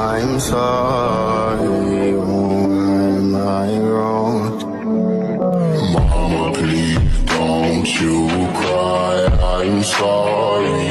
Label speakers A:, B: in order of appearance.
A: I'm sorry, oh, am I wrong? Mama, please don't you cry, I'm sorry.